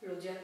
肉卷